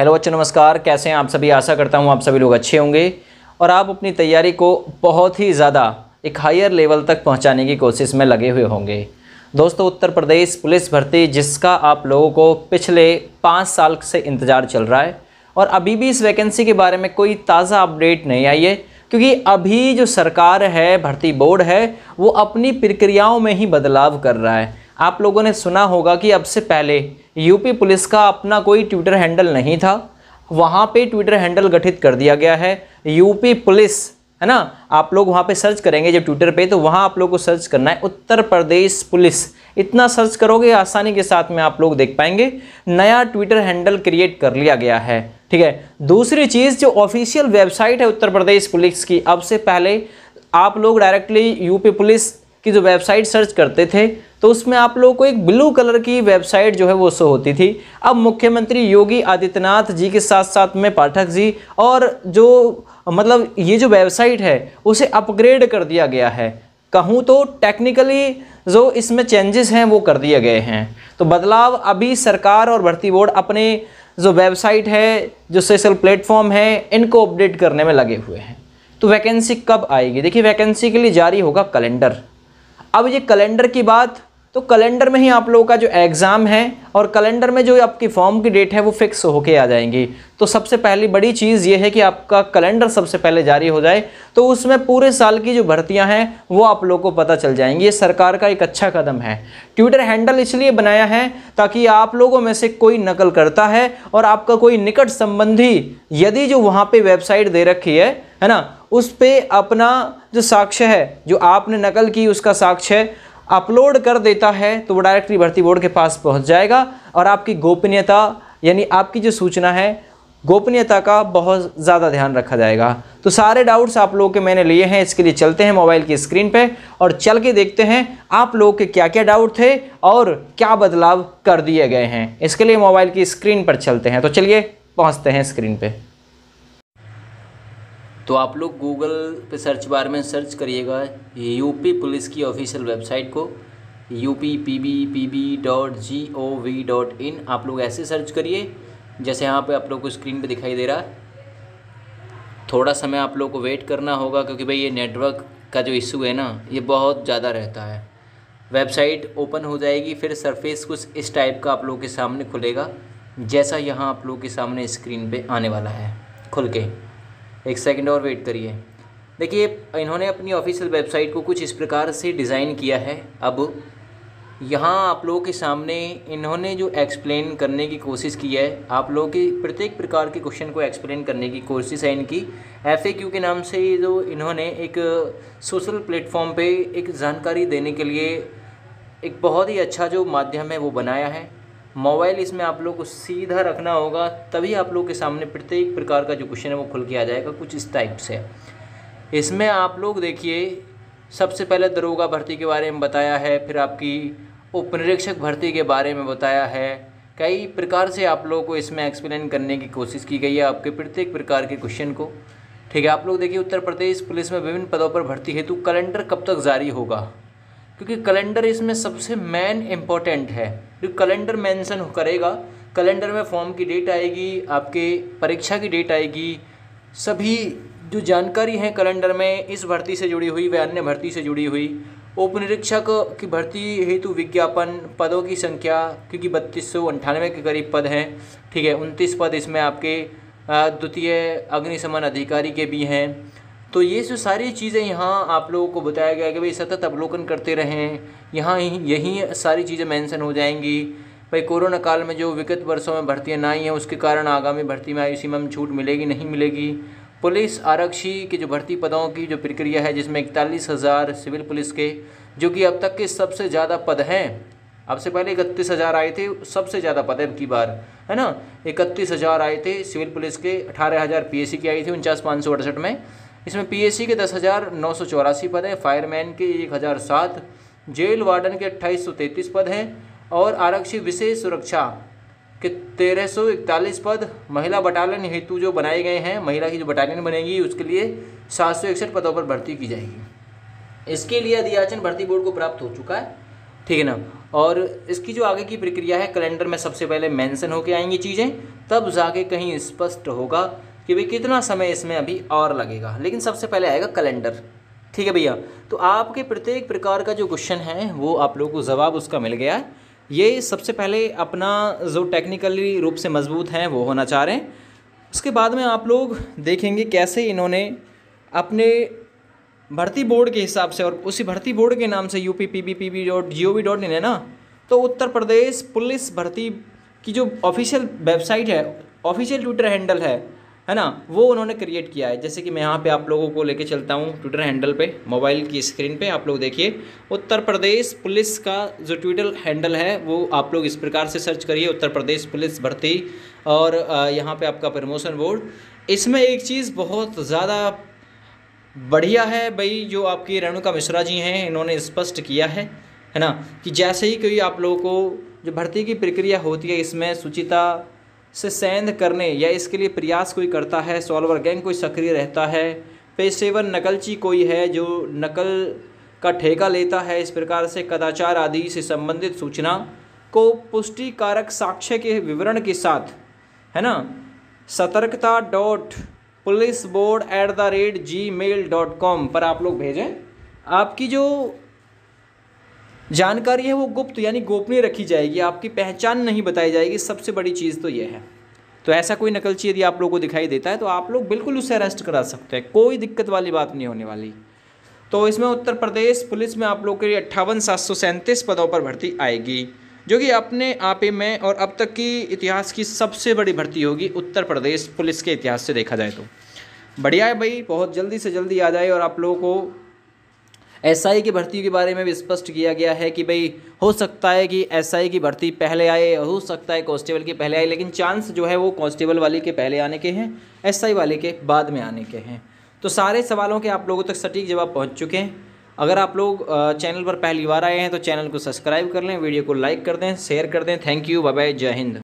Hello बच्चों, नमस्कार। कैसे हैं आप सभी? आशा करता हूँ आप सभी लोग अच्छे होंगे। और आप अपनी तैयारी को बहुत ही ज़्यादा एक हायर लेवल तक पहुँचाने की कोशिश में लगे हुए होंगे। दोस्तों, उत्तर प्रदेश पुलिस भर्ती, जिसका आप लोगों को पिछले पाँच साल से इंतज़ार चल रहा है। और अभी भी इस वैकेंसी के बारे में कोई ताज़ा अपडेट नहीं आई है, क्योंकि अभी जो सरकार है, भर्ती बोर्ड है, वो अपनी प्रक्रियाओं में ही बदलाव कर रहा है। आप लोगों ने सुना होगा कि अब से पहले यूपी पुलिस का अपना कोई ट्विटर हैंडल नहीं था। वहाँ पे ट्विटर हैंडल गठित कर दिया गया है। यूपी पुलिस, है ना? आप लोग वहाँ पे सर्च करेंगे जब ट्विटर पे तो वहाँ आप लोग को सर्च करना है उत्तर प्रदेश पुलिस। इतना सर्च करोगे, आसानी के साथ में आप लोग देख पाएँगे। नया ट्विटर हैंडल क्रिएट कर लिया गया है, ठीक है? दूसरी चीज़, जो ऑफिशियल वेबसाइट है उत्तर प्रदेश पुलिस की, अब से पहले आप लोग डायरेक्टली यूपी पुलिस की जो वेबसाइट सर्च करते थे तो उसमें आप लोगों को एक ब्लू कलर की वेबसाइट जो है वो शो होती थी। अब मुख्यमंत्री योगी आदित्यनाथ जी के साथ साथ में पाठक जी और जो मतलब ये जो वेबसाइट है, उसे अपग्रेड कर दिया गया है। कहूँ तो टेक्निकली जो इसमें चेंजेस हैं, वो कर दिए गए हैं। तो बदलाव अभी सरकार और भर्ती बोर्ड अपने जो वेबसाइट है, जो सोशल प्लेटफॉर्म है, इनको अपडेट करने में लगे हुए हैं। तो वैकेंसी कब आएगी? देखिए वैकेंसी के लिए जारी होगा कैलेंडर अब ये कैलेंडर की बात तो कैलेंडर में ही आप लोगों का जो एग्ज़ाम है और कैलेंडर में जो आपकी फॉर्म की डेट है, वो फिक्स होके आ जाएँगी। तो सबसे पहली बड़ी चीज़ ये है कि आपका कैलेंडर सबसे पहले जारी हो जाए तो उसमें पूरे साल की जो भर्तियाँ हैं, वो आप लोगों को पता चल जाएँगी। ये सरकार का एक अच्छा कदम है। ट्विटर हैंडल इसलिए बनाया है ताकि आप लोगों में से कोई नकल करता है और आपका कोई निकट संबंधी, यदि जो वहाँ पर वेबसाइट दे रखी है है ना, उस पर अपना जो साक्ष्य है, जो आपने नकल की, उसका साक्ष्य अपलोड कर देता है तो वो डायरेक्टली भर्ती बोर्ड के पास पहुँच जाएगा। और आपकी गोपनीयता, यानी आपकी जो सूचना है, गोपनीयता का बहुत ज़्यादा ध्यान रखा जाएगा। तो सारे डाउट्स आप लोगों के मैंने लिए हैं, इसके लिए चलते हैं मोबाइल की स्क्रीन पे और चल के देखते हैं आप लोगों के क्या क्या डाउट थे और क्या बदलाव कर दिए गए हैं। इसके लिए मोबाइल की स्क्रीन पर चलते हैं। तो चलिए, पहुँचते हैं स्क्रीन पर तो आप लोग गूगल पे सर्च बार में सर्च करिएगा यूपी पुलिस की ऑफिशियल वेबसाइट को U P P B P B dot G O V dot in आप लोग ऐसे सर्च करिए, जैसे यहाँ पे आप लोग को स्क्रीन पे दिखाई दे रहा। है थोड़ा समय आप लोग को वेट करना होगा, क्योंकि भाई ये नेटवर्क का जो इशू है ना, ये बहुत ज़्यादा रहता है। वेबसाइट ओपन हो जाएगी, फिर सरफेस कुछ इस टाइप का आप लोग के सामने खुलेगा, जैसा यहाँ आप लोग के सामने स्क्रीन पे आने वाला है, खुल के। एक सेकंड और वेट करिए। देखिए, इन्होंने अपनी ऑफिशियल वेबसाइट को कुछ इस प्रकार से डिज़ाइन किया है। अब यहाँ आप लोगों के सामने इन्होंने जो एक्सप्लेन करने की कोशिश की है, आप लोगों के प्रत्येक प्रकार के क्वेश्चन को एक्सप्लेन करने की कोशिश है इनकी। FAQ के नाम से जो इन्होंने एक सोशल प्लेटफॉर्म पे एक जानकारी देने के लिए एक बहुत ही अच्छा जो माध्यम है वो बनाया है। मोबाइल इसमें आप लोग को सीधा रखना होगा, तभी आप लोग के सामने प्रत्येक प्रकार का जो क्वेश्चन है वो खुल के आ जाएगा, कुछ इस टाइप से। इसमें आप लोग देखिए, सबसे पहले दरोगा भर्ती के बारे में बताया है, फिर आपकी उपनिरीक्षक भर्ती के बारे में बताया है। कई प्रकार से आप लोगों को इसमें एक्सप्लेन करने की कोशिश की गई है आपके प्रत्येक प्रकार के क्वेश्चन को। ठीक है, आप लोग देखिए, उत्तर प्रदेश पुलिस में विभिन्न पदों पर भर्ती हेतु कैलेंडर कब तक जारी होगा? क्योंकि कैलेंडर इसमें सबसे मेन इंपॉर्टेंट है। क्योंकि कैलेंडर मेंशन करेगा। कैलेंडर में फॉर्म की डेट आएगी, आपके परीक्षा की डेट आएगी। सभी जो जानकारी है कैलेंडर में, इस भर्ती से जुड़ी हुई, व अन्य भर्ती से जुड़ी हुई। उप निरीक्षक की भर्ती हेतु विज्ञापन, पदों की संख्या, क्योंकि बत्तीस सौ अंठानवे के करीब पद हैं। ठीक है, उनतीस पद इसमें आपके द्वितीय अग्निशमन अधिकारी के भी हैं। तो ये जो सारी चीज़ें यहाँ आप लोगों को बताया गया कि भाई सतत अवलोकन करते रहें, यहाँ यही सारी चीज़ें मेंशन हो जाएँगी। भाई कोरोना काल में जो विगत वर्षों में भर्तियाँ ना आई हैं, उसके कारण आगामी भर्ती में आयु सीमा में छूट मिलेगी, नहीं मिलेगी। पुलिस आरक्षी की जो भर्ती पदों की जो प्रक्रिया है, जिसमें इकतालीस हज़ार सिविल पुलिस के, जो कि अब तक के सबसे ज़्यादा पद हैं। अब से पहले इकतीस हज़ार आए थे, सबसे ज़्यादा पद है अब की बार, है ना? इकतीस हज़ार आए थे सिविल पुलिस के, अठारह हज़ार पी की आई थी, उनचास पाँच सौ अड़सठ में। इसमें पीएससी के दस हज़ार नौ सौ चौरासी पद हैं, फायरमैन के एक हज़ार सात, जेल वार्डन के अट्ठाईस सौ तैंतीस पद हैं और आरक्षी विशेष सुरक्षा के तेरह सौ इकतालीस पद महिला बटालियन हेतु जो बनाए गए हैं, महिला की जो बटालियन बनेगी, उसके लिए सात सौ इकसठ पदों पर भर्ती की जाएगी। इसके लिए अधियाचन भर्ती बोर्ड को प्राप्त हो चुका है। ठीक है ना? और इसकी जो आगे की प्रक्रिया है, कैलेंडर में सबसे पहले मेंशन होके आएँगी चीज़ें, तब जाके कहीं स्पष्ट होगा कि भाई कितना समय इसमें अभी और लगेगा? लेकिन सबसे पहले आएगा कैलेंडर ठीक है भैया? तो आपके प्रत्येक प्रकार का जो क्वेश्चन है, वो आप लोगों को जवाब उसका मिल गया है। ये सबसे पहले अपना जो टेक्निकली रूप से मज़बूत हैं, वो होना चाह रहे हैं। उसके बाद में आप लोग देखेंगे कैसे इन्होंने अपने भर्ती बोर्ड के हिसाब से और उसी भर्ती बोर्ड के नाम से U P P B P B dot G O V dot in है ना? तो उत्तर प्रदेश पुलिस भर्ती की जो ऑफिशियल वेबसाइट है ऑफिशियल ट्विटर हैंडल है है ना? वो उन्होंने क्रिएट किया है। जैसे कि मैं यहाँ पे आप लोगों को लेके चलता हूँ ट्विटर हैंडल पे मोबाइल की स्क्रीन पे। आप लोग देखिए, उत्तर प्रदेश पुलिस का जो ट्विटर हैंडल है, वो आप लोग इस प्रकार से सर्च करिए, उत्तर प्रदेश पुलिस भर्ती। और यहाँ पे आपका प्रमोशन बोर्ड इसमें एक चीज़ बहुत ज़्यादा बढ़िया है भाई, जो आपकी रेणुका मिश्रा जी हैं, इन्होंने स्पष्ट किया है है ना? कि जैसे ही कोई आप लोगों को जो भर्ती की प्रक्रिया होती है, इसमें सुचिता से सेंध करने या इसके लिए प्रयास कोई करता है, सॉल्वर गैंग कोई सक्रिय रहता है, पेशेवर नकलची कोई है जो नकल का ठेका लेता है, इस प्रकार से कदाचार आदि से संबंधित सूचना को पुष्टिकारक साक्ष्य के विवरण के साथ, है ना? सतर्कता dot police board at the rate Gmail dot com पर आप लोग भेजें। आपकी जो जानकारी है वो गुप्त, यानी गोपनीय रखी जाएगी, आपकी पहचान नहीं बताई जाएगी। सबसे बड़ी चीज़ तो ये है। तो ऐसा कोई नकलची यदि आप लोगों को दिखाई देता है तो आप लोग बिल्कुल उसे अरेस्ट करा सकते हैं। कोई दिक्कत वाली बात नहीं होने वाली। तो इसमें उत्तर प्रदेश पुलिस में आप लोगों के लिए अट्ठावन सात सौ सैंतीस पदों पर भर्ती आएगी, जो कि अपने आप में और अब तक की इतिहास की सबसे बड़ी भर्ती होगी उत्तर प्रदेश पुलिस के इतिहास से देखा जाए तो। बढ़िया है भाई, बहुत जल्दी से जल्दी आ जाए और आप लोगों को एस आई की भर्ती के बारे में भी स्पष्ट किया गया है कि भाई, हो सकता है कि एस आई की भर्ती पहले आए, हो सकता है कांस्टेबल की पहले आए, लेकिन चांस जो है वो कांस्टेबल वाले के पहले आने के हैं एस आई वाले के बाद में आने के हैं। तो सारे सवालों के आप लोगों तक सटीक जवाब पहुँच चुके हैं। अगर आप लोग चैनल पर पहली बार आए हैं तो चैनल को सब्सक्राइब कर लें, वीडियो को लाइक कर दें शेयर कर दें। थैंक यू बाय जय हिंद।